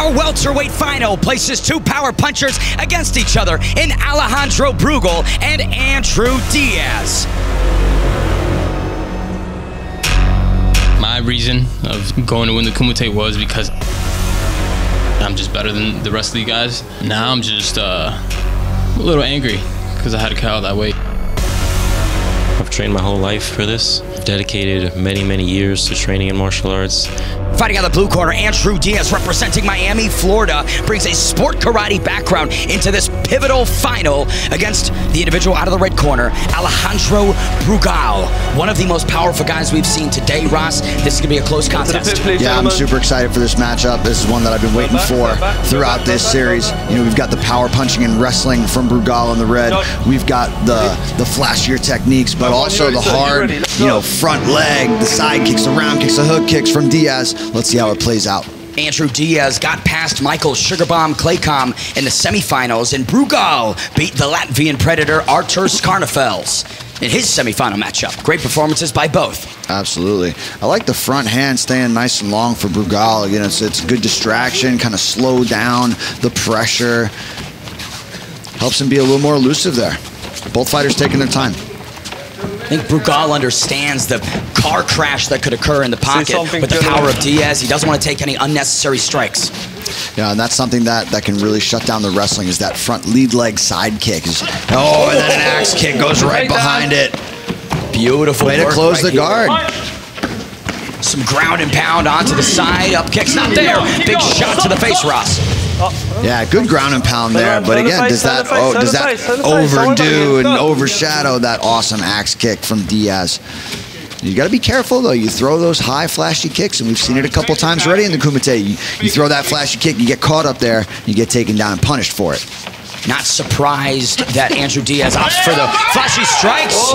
Our welterweight final places two power punchers against each other in Alejandro Brugal and Andrew Diaz. My reason of going to win the Kumite was because I'm just better than the rest of the guys. Now I'm just uh, a little angry because I had to cut out that weight. I've trained my whole life for this. Dedicated many, many years to training in martial arts. Fighting out of the blue corner, Andrew Diaz, representing Miami, Florida, brings a sport karate background into this pivotal final against the individual out of the red corner, Alejandro Brugal, one of the most powerful guys we've seen today. Ross, this is gonna be a close contest. Yeah, I'm super excited for this matchup. This is one that I've been waiting for throughout this series. You know, we've got the power punching and wrestling from Brugal in the red. We've got the the flashier techniques, but also the hard, you know, front leg, the side kicks, the round kicks, the hook kicks from Diaz. Let's see how it plays out. Andrew Diaz got past Michael Sugarbomb Claycom in the semifinals, and Brugal beat the Latvian Predator Artur Skarnafels in his semifinal matchup. Great performances by both. Absolutely. I like the front hand staying nice and long for Brugal. You know, it's, it's a good distraction, kind of slow down the pressure. Helps him be a little more elusive there. Both fighters taking their time. I think Brugal understands the car crash that could occur in the pocket with the power of Diaz. He doesn't want to take any unnecessary strikes. Yeah, and that's something that, that can really shut down the wrestling is that front lead leg side kick. Is- oh, and then an axe kick goes right behind it. Beautiful Way to close right the here. guard. Some ground and pound onto the side. Up kicks not there. Big shot to the face, Ross. Yeah, good ground and pound there. But again, does that oh, does that overdo and overshadow that awesome axe kick from Diaz? You got to be careful though. You throw those high flashy kicks, and we've seen it a couple times already in the Kumite. You, you throw that flashy kick, you get caught up there, you get taken down and punished for it. Not surprised that Andrew Diaz opts for the flashy strikes.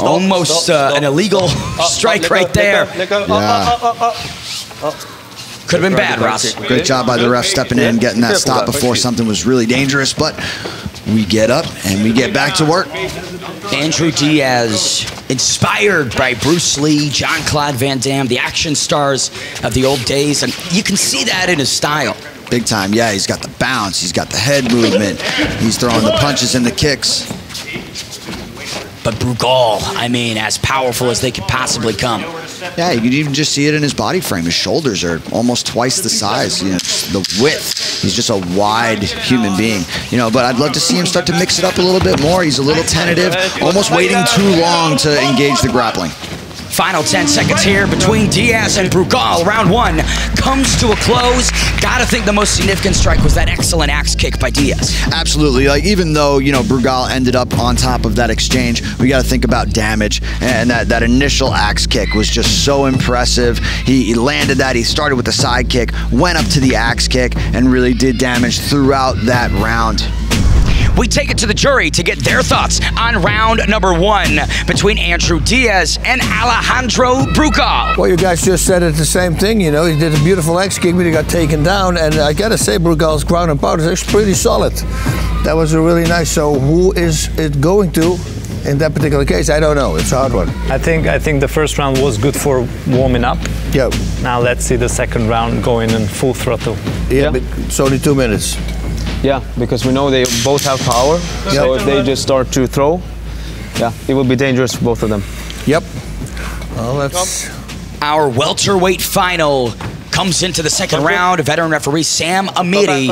Almost uh, an illegal strike right there. Yeah. Could have been bad, Ross. Great job by the ref stepping in, and getting that stop before something was really dangerous. But we get up and we get back to work. Andrew Diaz, inspired by Bruce Lee, Jean-Claude Van Damme, the action stars of the old days, and you can see that in his style. Big time, yeah. He's got the bounce, he's got the head movement, he's throwing the punches and the kicks. But Brugal, I mean, as powerful as they could possibly come. Yeah, you can even just see it in his body frame. His shoulders are almost twice the size. You know, the width. He's just a wide human being. You know, but I'd love to see him start to mix it up a little bit more. He's a little tentative, almost waiting too long to engage the grappling. Final 10 seconds here between Diaz and Brugal. Round one comes to a close. Gotta think the most significant strike was that excellent axe kick by Diaz. Absolutely. Like even though you know Brugal ended up on top of that exchange, we got to think about damage. And that that initial axe kick was just so impressive. He, he landed that. He started with the side kick, went up to the axe kick, and really did damage throughout that round. We take it to the jury to get their thoughts on round number one between Andrew Diaz and Alejandro Brugal. Well, you guys just said it the same thing. You know, he did a beautiful axe kick, but he got taken down. And I gotta say, Brugal's ground and pound is actually pretty solid. That was a really nice. So, who is it going to? In that particular case, I don't know. It's a hard one. I think I think the first round was good for warming up. Yeah, Now let's see the second round going in full throttle. yeah, but it's only two minutes. Yeah, because we know they both have power. So if they just start to throw, yeah, it will be dangerous for both of them. Yep. Well, that's Our welterweight final comes into the second round. Veteran referee Sam Amidi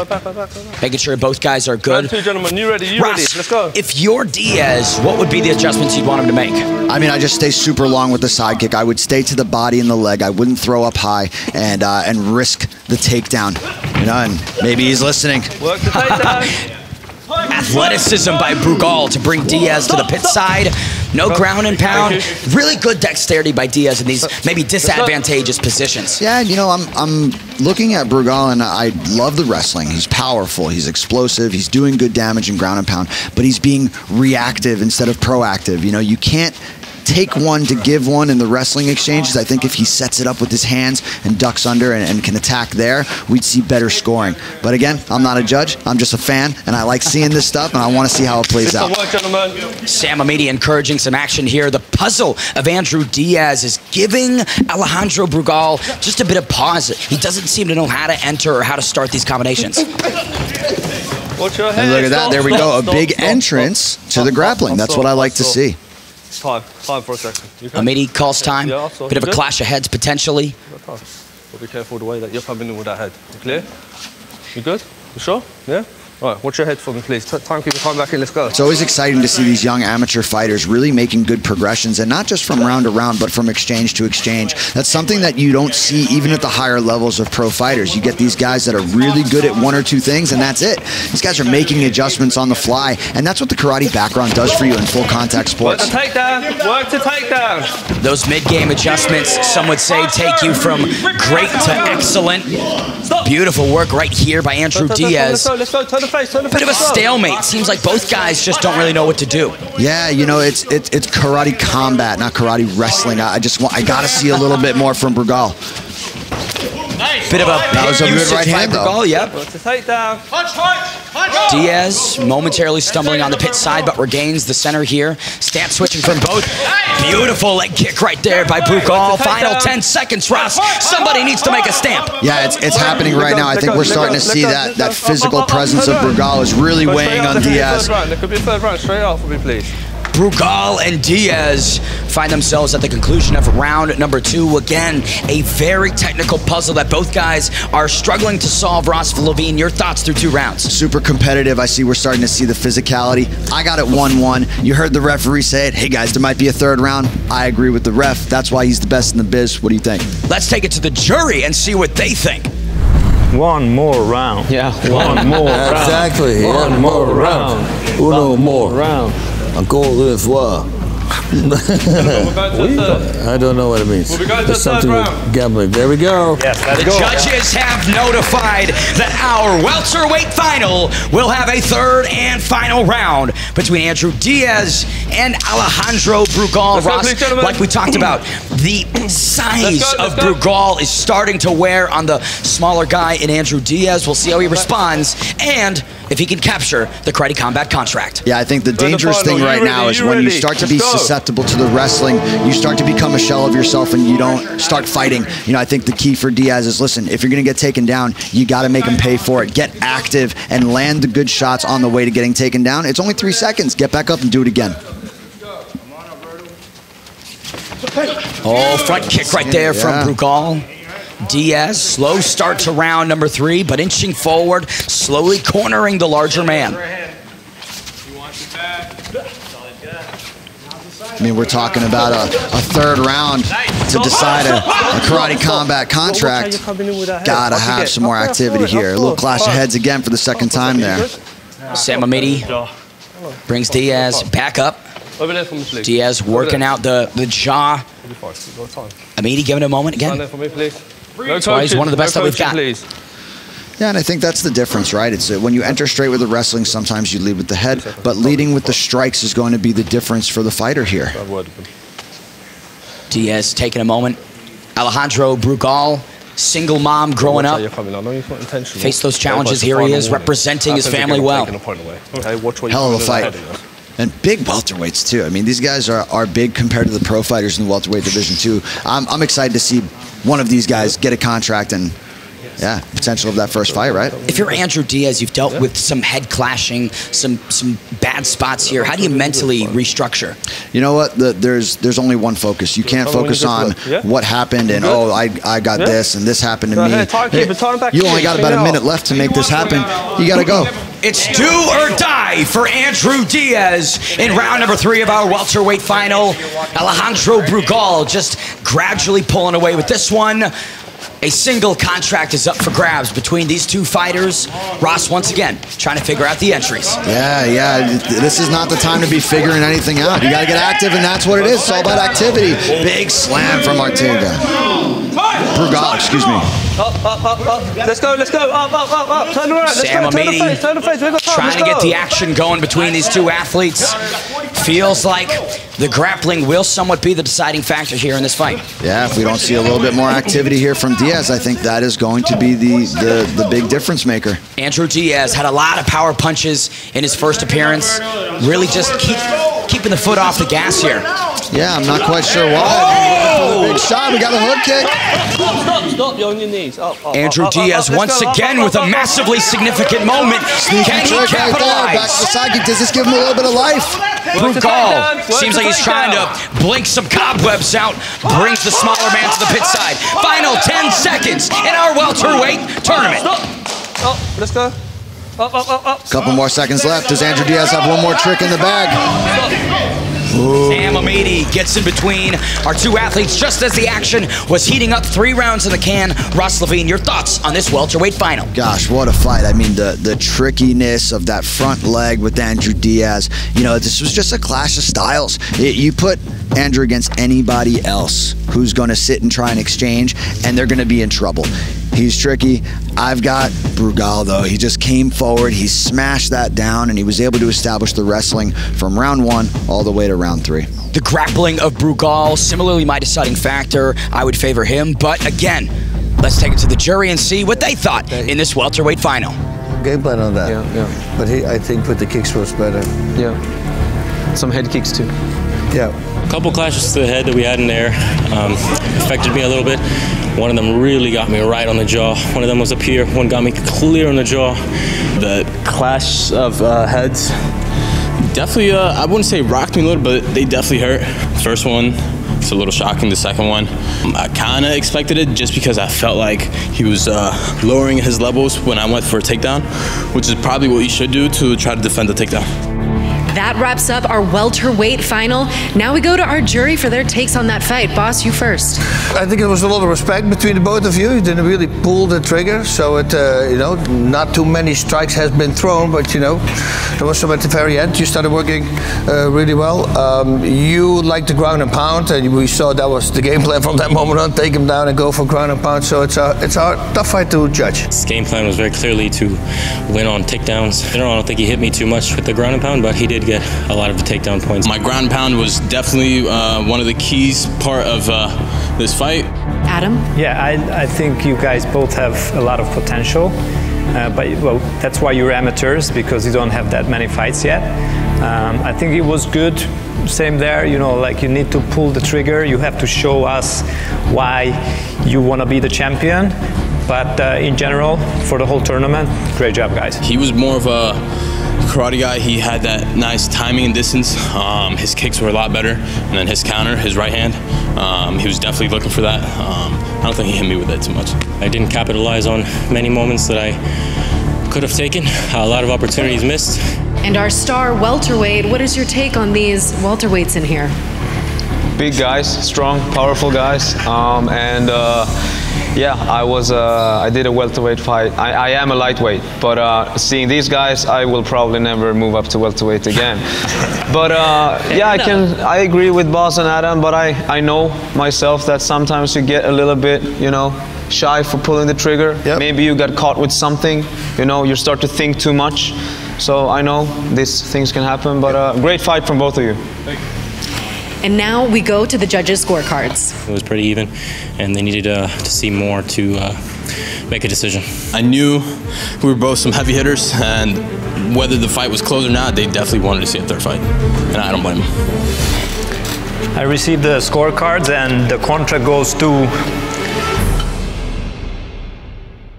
making sure both guys are good. two, gentlemen. You ready? You Ross, ready? Let's go. if you're Diaz, what would be the adjustments you'd want him to make? I mean, I just stay super long with the side kick. I would stay to the body and the leg. I wouldn't throw up high and uh, and risk the takedown. You know, and maybe he's listening. Work the takedown. Athleticism by Brugal to bring Diaz to the pit side. No ground and pound. Really good dexterity by Diaz in these maybe disadvantageous positions. Yeah, you know, I'm I'm looking at Brugal and I love the wrestling. He's powerful, he's explosive, he's doing good damage in ground and pound, but he's being reactive instead of proactive. You know, you can't take one to give one in the wrestling exchanges. I think if he sets it up with his hands and ducks under and, and can attack there, we'd see better scoring. But again, I'm not a judge. I'm just a fan, and I like seeing this stuff, and I want to see how it plays out. Sam Amidi encouraging some action here. The puzzle of Andrew Diaz is giving Alejandro Brugal just a bit of pause. He doesn't seem to know how to enter or how to start these combinations. Watch your head. And look at that. There we go. A big entrance to the grappling. That's what I like to see. Time, time for a second. Amidi calls time. Yeah, Bit of a good? clash of heads potentially. But be careful the way that you're coming in with that head. You clear? You good? You sure? Yeah? Right, watch your head for me, please. T- Timekeeper, come back in, let's go. It's always exciting to see these young amateur fighters really making good progressions, and not just from round to round, but from exchange to exchange. That's something that you don't see even at the higher levels of pro fighters. You get these guys that are really good at one or two things, and that's it. These guys are making adjustments on the fly, and that's what the karate background does for you in full contact sports. Work the sports. takedown. Work the takedown. Those mid-game adjustments, some would say, take you from great to excellent. Beautiful work right here by Andrew Diaz. Let's go, let's go. Turn the face, turn the Bit face. of a let's stalemate. Seems like both guys just don't really know what to do. Yeah, you know, it's it's it's karate combat, not karate wrestling. I I just want I got to see a little bit more from Brugal. Bit of a That was a good right hand, though. Brugal, Yep. Work the takedown. Diaz momentarily stumbling on the pit side, but regains the center here. Stance switching from both. Beautiful leg kick right there by Brugal. Final 10 seconds, Ross. Somebody needs to make a stamp. Yeah, it's it's happening right now. I think we're starting to see that that physical presence of Brugal is really Go weighing on could be a Diaz. third round. There could be a third round. Straight out for me, please. Brugal and Diaz find themselves at the conclusion of round number two. Again, a very technical puzzle that both guys are struggling to solve. Ross Levine, your thoughts through two rounds? Super competitive. I see we're starting to see the physicality. I got it 1-1. You heard the referee say it. Hey guys, there might be a third round. I agree with the ref. That's why he's the best in the biz. What do you think? Let's take it to the jury and see what they think. One more round. Yeah. One more round. Exactly. One yeah, more more round. Uno more. Round. Encore une fois. We're going to the third. I don't know what it means. We'll be going to It's the third something round. with gambling. There we go. Yes, The go. judges have notified that our welterweight final will have a third and final round between Andrew Diaz and Alejandro Brugal. Let's go, please, like we talked about, the size Let's go, of let's go. Brugal is starting to wear on the smaller guy in Andrew Diaz. We'll see how he responds and if he can capture the Karate Combat contract. Yeah, I think the dangerous final. thing right ready? now is You when you start to be susceptible to the wrestling, you start to become a shell of yourself and you don't start fighting. You know, I think the key for Diaz is listen, if you're going to get taken down, you got to make him pay for it. Get active and land the good shots on the way to getting taken down. It's only three seconds. Get back up and do it again. Oh, front kick right there Yeah. from Brugal. Diaz, slow start to round number three, but inching forward, slowly cornering the larger man. I mean, we're talking about a, a third round to decide a, a karate combat contract. Gotta have some more activity here. A little clash of heads again for the second time there. Sam Amidi brings Diaz back up. Over there for me, please. Diaz working out the, the jaw. You'll be fine. You've got time. Amidi giving it a moment again. There for me, please. No why he's one of the best no that we've got. Please. Yeah, and I think that's the difference, right? It's uh, when you enter straight with the wrestling, sometimes you lead with the head, but leading with the strikes is going to be the difference for the fighter here. Have a word with him. Diaz taking a moment. Alejandro Brugal, single mom growing up. You're coming. I know it's not intentional. Faced those challenges. Here he is, representing his family again, well. taking a point away. Okay, watch what Hell of a fight. ahead of us. And big welterweights too. I mean, these guys are, are big compared to the pro fighters in the welterweight division too. I'm, I'm excited to see one of these guys get a contract and yeah, potential of that first fight, right? If you're Andrew Diaz, you've dealt with some head clashing, some some bad spots here. How do you mentally restructure? You know what? The, there's there's only one focus. You can't Tell me when focus on. Yeah? what happened and oh I I got Yeah? this and this happened to me. ahead, timekeeper, time back you only got about a minute left to make this happen. You got to go. It's do or die for Andrew Diaz in round number three of our welterweight final. Alejandro Brugal just gradually pulling away with this one. A single contract is up for grabs between these two fighters. Ross, once again, trying to figure out the entries. Yeah, yeah. This is not the time to be figuring anything out. You got to get active, and that's what it is. It's all about activity. Big slam from Ortega. Brugal, excuse me. Up, up, up, up. Let's go, let's go. Up, up, up, up. Turn around. Let's Sam go. Turn the face, turn the face. We got time. trying to Let's get go. the action going between these two athletes. Feels like the grappling will somewhat be the deciding factor here in this fight. Yeah, if we don't see a little bit more activity here from Diaz, I think that is going to be the, the, the big difference maker. Andrew Diaz had a lot of power punches in his first appearance. Really just keep keeping the foot off the gas here. Yeah, I'm not quite sure why. Oh! Oh! Big. We got a hook kick. Stop, stop, stop. You're on your knees. Up, up, Andrew up, up, Diaz up, up. once Up, again up, with up, a up, up. massively significant moment. Can he Trick right there. Back to the side kick. Does this give him a little bit of life? Work the Brugal seems like he's trying to blink some cobwebs out, brings the smaller man to the pit side. Final 10 seconds in our welterweight tournament. Stop. Up, let's go. Up, up, up, up. Couple more seconds left. Does Andrew Diaz have one more trick in the bag? Sam Amidi gets in between our two athletes just as the action was heating up. Three rounds in the can. Ross Levine, your thoughts on this welterweight final? Gosh, what a fight. I mean, the, the trickiness of that front leg with Andrew Diaz. You know, this was just a clash of styles. It- you put Andrew against anybody else who's going to sit and try and exchange, and they're going to be in trouble. He's tricky. I've got Brugal, though. He just came forward, he smashed that down, and he was able to establish the wrestling from round one all the way to round three. The grappling of Brugal, similarly my deciding factor. I would favor him, but again, let's take it to the jury and see what they thought in this welterweight final. Game plan on that. Yeah, yeah. But he, I think put the kicks was better. Yeah. Some head kicks too. Yeah. A couple clashes to the head that we had in there um, affected me a little bit. One of them really got me right on the jaw. One of them was up here. One got me clear on the jaw. The clash of uh, heads definitely, uh, I wouldn't say rocked me a little, but they definitely hurt. First one, it's a little shocking. The second one, I kind of expected it just because I felt like he was uh, lowering his levels when I went for a takedown, which is probably what you should do to try to defend the takedown. That wraps up our welterweight final. Now we go to our jury for their takes on that fight. Boss, you first. I think it was a lot of respect between the both of you. You didn't really pull the trigger, so it, uh, you know, not too many strikes has been thrown, but you know, there was some at the very end. You started working uh, really well. Um, you liked the ground and pound, and we saw that was the game plan from that moment on. Take him down and go for ground and pound. So it's a it's a tough fight to judge. His game plan was very clearly to win on takedowns. I know, I don't think he hit me too much with the ground and pound, but he did get a lot of the takedown points. My ground pound was definitely uh, one of the keys part of uh, this fight. Adam? Yeah, I, I think you guys both have a lot of potential. Uh, but well, that's why you're amateurs because you don't have that many fights yet. Um, I think it was good. Same there, you know, like you need to pull the trigger. You have to show us why you want to be the champion. But uh, in general, for the whole tournament, great job, guys. He was more of a karate guy. He had that nice timing and distance. Um, his kicks were a lot better, and then his counter, his right hand, um, he was definitely looking for that. Um, I don't think he hit me with it too much. I didn't capitalize on many moments that I could have taken. A lot of opportunities missed. And our star welterweight, what is your take on these welterweights in here? Big guys, strong, powerful guys, um, and uh, yeah, I was uh, I did a welterweight fight. I, I am a lightweight, but uh, seeing these guys, I will probably never move up to welterweight again. but uh, yeah, I can I agree with Boss and Adam, but I I know myself that sometimes you get a little bit, you know. Shy for pulling the trigger. Yep. Maybe you got caught with something. You know, you start to think too much. So I know these things can happen, but uh, great fight from both of you. And now we go to the judges' scorecards. It was pretty even, and they needed uh, to see more to uh, make a decision. I knew we were both some heavy hitters, and whether the fight was close or not, they definitely wanted to see a third fight, and I don't blame them. I received the scorecards, and the contract goes to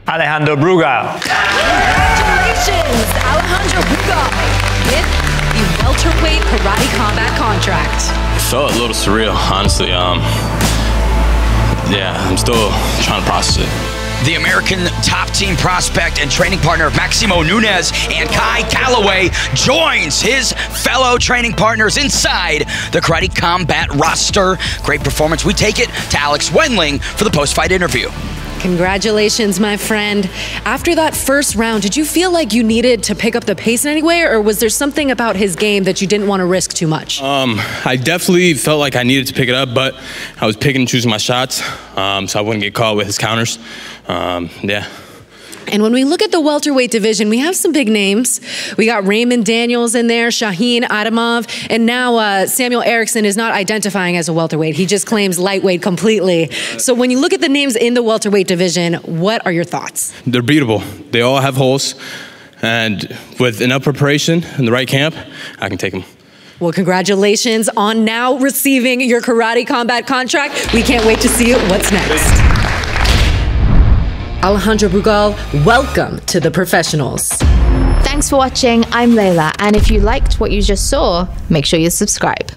Alejandro Brugal. Congratulations, Alejandro Brugal, with the welterweight karate combat contract. It felt a little surreal, honestly. Um, yeah, I'm still trying to process it. The American top team prospect and training partner of Maximo Nunez and Kai Calloway joins his fellow training partners inside the Karate Combat roster. Great performance. We take it to Alex Wendling for the post fight interview. Congratulations, my friend. After that first round, did you feel like you needed to pick up the pace in any way, or was there something about his game that you didn't want to risk too much? Um, I definitely felt like I needed to pick it up, but I was picking and choosing my shots, um, so I wouldn't get caught with his counters. Um, yeah. And when we look at the welterweight division, we have some big names. We got Raymond Daniels in there, Shaheen Adamov, and now uh, Samuel Ericsson is not identifying as a welterweight. He just claims lightweight completely. So when you look at the names in the welterweight division, what are your thoughts? They're beatable. They all have holes, and with enough preparation in the right camp, I can take them. Well, congratulations on now receiving your karate combat contract. We can't wait to see what's next. Alejandro Brugal, welcome to the professionals. Thanks for watching. I'm Layla, and if you liked what you just saw, make sure you subscribe.